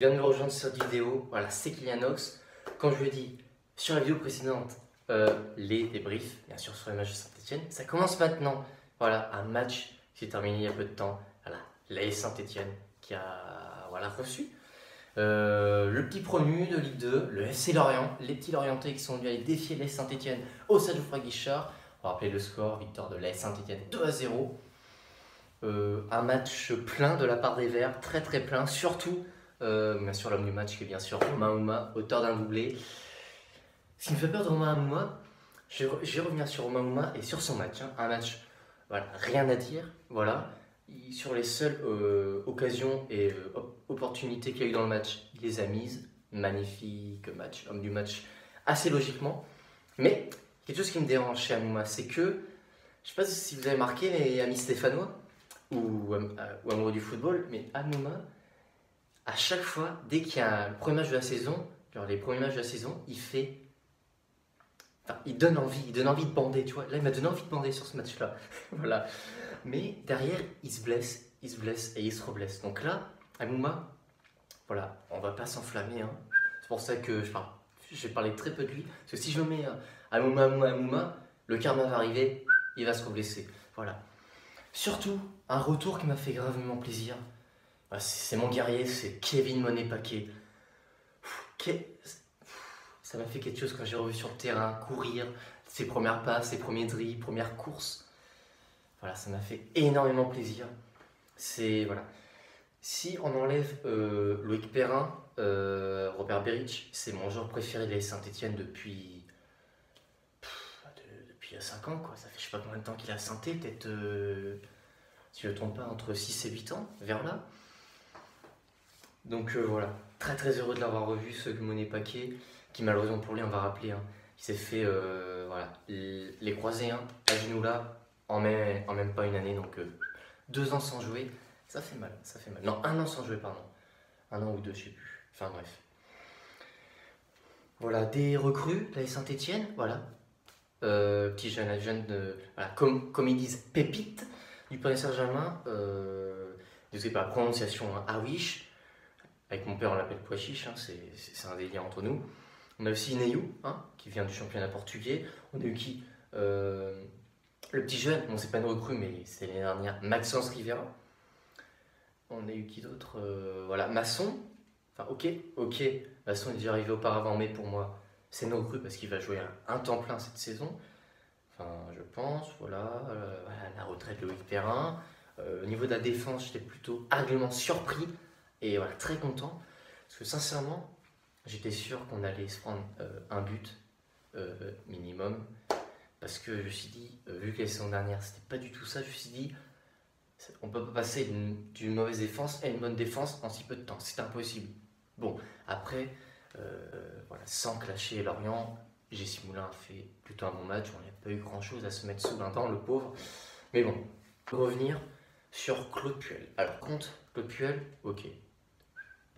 vient de me rejoindre sur cette vidéo, voilà, c'est Kylian Ox. Quand je lui ai dit sur la vidéo précédente, euh, les débriefs, bien sûr sur les matchs de Saint-Etienne, ça commence maintenant. Voilà, un match qui s'est terminé il y a peu de temps. Voilà, l'AS Saint-Etienne qui a voilà, reçu euh, le petit promu de Ligue 2, le FC Lorient, les petits Lorientais qui sont venus aller défier l'AS Saint-Etienne au Stade Geoffroy Guichard. On va rappeler le score, victoire de l'AS Saint-Etienne 2 à 0. Euh, un match plein de la part des Verts, très très plein, surtout euh, bien sûr, l'homme du match qui est bien sûr Romain Ouma, auteur d'un doublé. Ce qui me fait peur de Romain Ouma, je, vais revenir sur Romain Ouma et sur son match. Hein. Un match, voilà, rien à dire. Voilà. sur les seules euh, occasions et euh, opportunités qu'il y a eu dans le match, il les a mises. Magnifique match, homme du match, assez logiquement. Mais quelque chose qui me dérange chez Amouma, c'est que, je ne sais pas si vous avez marqué les amis stéphanois ou, ou amoureux du football, mais Amouma, à chaque fois, dès qu'il y a le premier match de la saison, genre les premiers matchs de la saison, il fait. Enfin, il donne envie, il donne envie de bander, tu vois. Là, il m'a donné envie de bander sur ce match-là. voilà. Mais derrière, il se blesse, il se blesse et il se reblesse. Donc là, Amouma, voilà, on va pas s'enflammer. Hein. C'est pour ça que je parle. J'ai parlé très peu de lui. Parce que si je me mets Amouma, Amouma, Amouma, le karma va arriver, il va se reblesser. Voilà. Surtout, un retour qui m'a fait gravement plaisir. Ah, c'est mon guerrier, c'est Kevin Monet-Paquet. Ça m'a fait quelque chose quand j'ai revu sur le terrain, courir, ses premières passes, ses premiers drills, premières courses. Voilà, ça m'a fait énormément plaisir. C'est voilà. Si on enlève euh, Loïc Perrin, euh, Robert Beric, c'est mon joueur préféré de la Saint-Etienne depuis. depuis 5 ans, quoi. Ça fait je sais pas combien de temps qu'il a saint peut-être. Euh, si je ne me trompe pas, entre 6 et 8 ans, vers là. Donc euh, voilà, très très heureux de l'avoir revu, ce Monet Paquet, qui malheureusement pour lui, on va rappeler, hein, il s'est fait euh, les croisés hein, à genoux là en même, pas une année, donc euh, deux ans sans jouer, ça fait mal, ça fait mal. Non, un an sans jouer, pardon. Un an ou deux, je sais plus. Enfin bref. Voilà, des recrues, la Saint-Etienne, voilà. petit jeune, jeune voilà, comme, comme ils disent, pépite du Paris Saint-Germain. Euh, désolé par la prononciation, hein, Awish. Avec mon père, on l'appelle Poichiche, hein, c'est un délire entre nous. On a aussi Neyou, hein, qui vient du championnat portugais. On a eu qui euh, Le petit jeune, bon, c'est pas une recrue, mais c'est l'année dernière, Maxence Rivera. On a eu qui d'autre euh, Voilà, Masson. Enfin, ok, ok. Masson est déjà arrivé auparavant, mais pour moi, c'est une recrue parce qu'il va jouer un, temps plein cette saison. Enfin, je pense, voilà. Euh, la retraite de Loïc Perrin. au niveau de la défense, j'étais plutôt agréablement surpris et voilà, très content. Parce que sincèrement, j'étais sûr qu'on allait se prendre euh, un but euh, minimum. Parce que je me suis dit, euh, vu que la saison dernière, c'était pas du tout ça, je me suis dit, on peut pas passer d'une mauvaise défense à une bonne défense en si peu de temps. C'est impossible. Bon, après, voilà, sans clasher Lorient, Jessie Moulin a fait plutôt un bon match. On n'a pas eu grand chose à se mettre sous un le pauvre. Mais bon, revenir sur Claude Puel. Alors, compte Claude Puel, ok,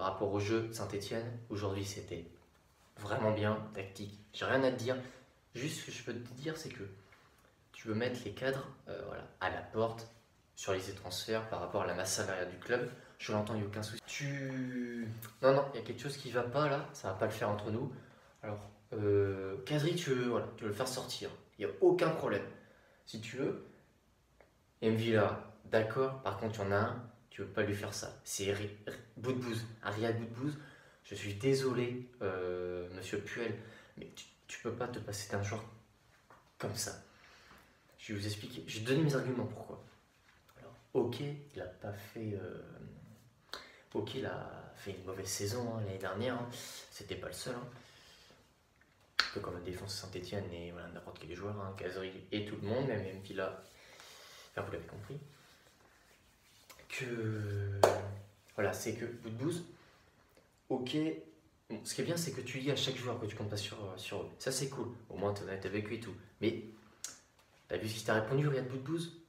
par rapport au jeu Saint-Etienne, aujourd'hui c'était vraiment bien, tactique. J'ai rien à te dire. Juste ce que je peux te dire, c'est que tu veux mettre les cadres euh, voilà, à la porte sur les transferts par rapport à la masse salariale du club. Je l'entends, il n'y a aucun souci. Non, non, il y a quelque chose qui va pas là, ça va pas le faire entre nous. Alors, euh, Kadri, tu veux, voilà, tu veux le faire sortir, il n'y a aucun problème. Si tu veux, Mvila, d'accord, par contre, il y en a un, tu veux pas lui faire ça. C'est Boudbouz, Ariad Boudbouz. Je suis désolé, euh, monsieur Puel, mais tu, tu peux pas te passer d'un joueur comme ça. Je vais vous expliquer. Je vais donner mes arguments pourquoi. Alors, ok, il a pas fait. Euh, ok, il a fait une mauvaise saison hein, l'année dernière. Hein. C'était pas le seul. Hein. Un peu comme la défense Saint-Etienne et voilà, n'importe quel joueur, hein, et tout le monde, même Villa. Enfin, vous l'avez compris Voilà, c'est que bout de bouse, ok. ce qui est bien, c'est que tu dis à chaque joueur que tu comptes pas sur, sur eux. Ça, c'est cool. Au moins, tu es honnête avec lui et tout. Mais, t'as vu ce qu'il t'a répondu, Riyad Boudbouz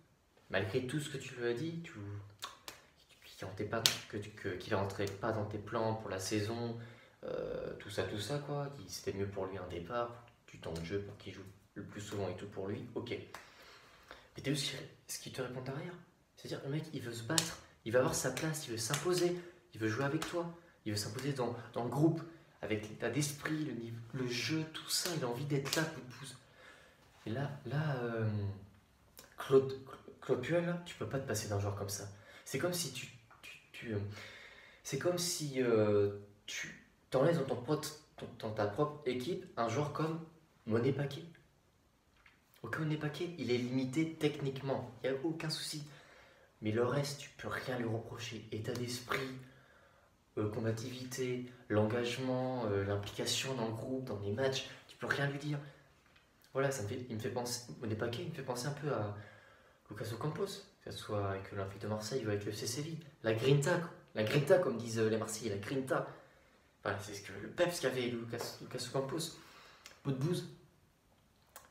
Malgré tout ce que tu lui as dit, tu. Qu'il pas dans tes plans pour la saison, euh, tout ça, tout ça, quoi. C'était mieux pour lui un départ, du temps de jeu pour qu'il joue le plus souvent et tout pour lui, ok. Mais t'as vu ce qu'il te répond derrière? C'est-à-dire, le mec, il veut se battre, il va avoir sa place, il veut s'imposer, il veut jouer avec toi. Il veut s'imposer dans, dans le groupe, avec l'état d'esprit, le, le jeu, tout ça. Il a envie d'être là, pouce. Et là, là euh, Claude, Claude Puel, tu peux pas te passer d'un joueur comme ça. C'est comme si tu. tu, euh, c'est comme si euh, tu t'enlèves dans, ton pote, dans, dans ta propre équipe un joueur comme Monet Paquet. Ok, Monet Paquet, il est limité techniquement, il n'y a aucun souci. Mais le reste, tu peux rien lui reprocher. État d'esprit, euh, combativité, l'engagement, euh, l'implication dans le groupe, dans les matchs, tu peux rien lui dire. Voilà, ça me fait, il me fait penser, Paquet, il me fait penser un peu à Lucas Ocampos, que ce soit avec l'Olympique de Marseille ou avec le CCV. La grinta, la grinta comme disent les Marseillais, la grinta. Voilà, c'est ce que le Peps qu'avait Lucas, Lucas Ocampos. Bout de bouse.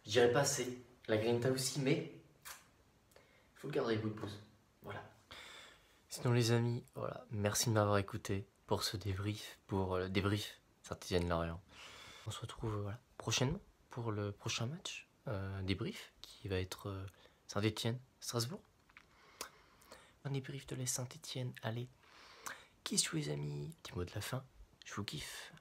Je dirais pas c'est la grinta aussi, mais il faut le garder, bout de bouse. Voilà. Sinon les amis, voilà, merci de m'avoir écouté pour ce débrief, pour euh, le débrief Saint-Étienne-Lorient. On se retrouve voilà, prochainement pour le prochain match, euh, débrief, qui va être euh, Saint-Étienne-Strasbourg. Un débrief de la Saint-Étienne, allez. Kiss les amis, petit mot de la fin, je vous kiffe.